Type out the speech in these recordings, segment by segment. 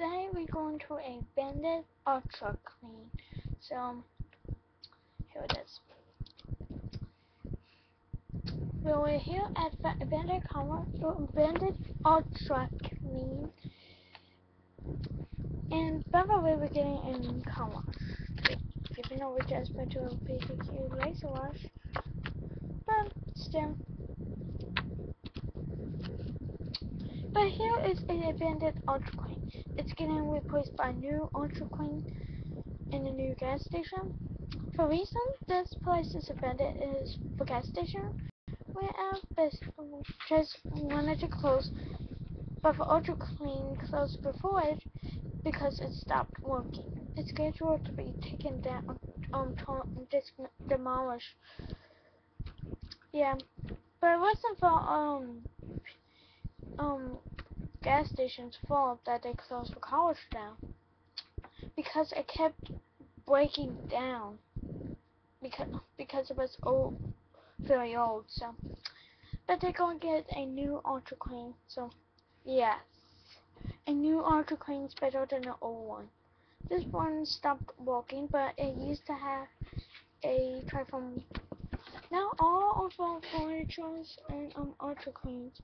today we're going to a Bandit Ultra Clean. So, here it is. Well, we're here at Bandit, Bandit Ultra Clean. And by the way, we're getting in car. Even though we just went to a PDQ laser wash. But still. But here is an abandoned Ultra Clean. It's getting replaced by a new Ultra Clean in a new gas station. For reason this place is abandoned is for gas station. We have just wanted to close, but for Ultra Clean closed before it because it stopped working. It's scheduled to be taken down, um, demolished. Yeah, but it wasn't for um um gas station's fault that they closed the college down because it kept breaking down because because it was old very old so but they're gonna get a new ultra clean so yes. A new ultra clean is better than the old one. This one stopped working but it used to have a trifoam now all of our furnitures and um ultra cleans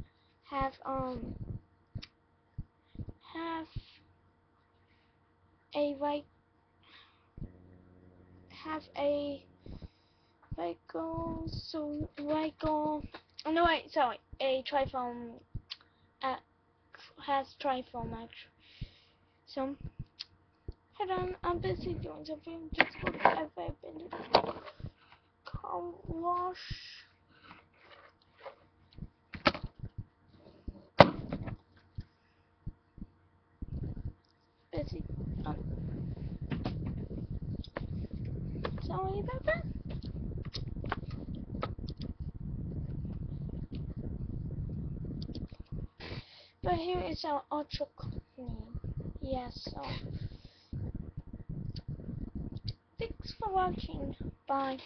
have um have a right have a Michael so Michael oh no wait sorry a trifoam uh, has trifoam actually. So hold on I'm busy doing something just look I've been car wash busy. Um, about that. But here is our ultra clean. Yes, so thanks for watching. Bye.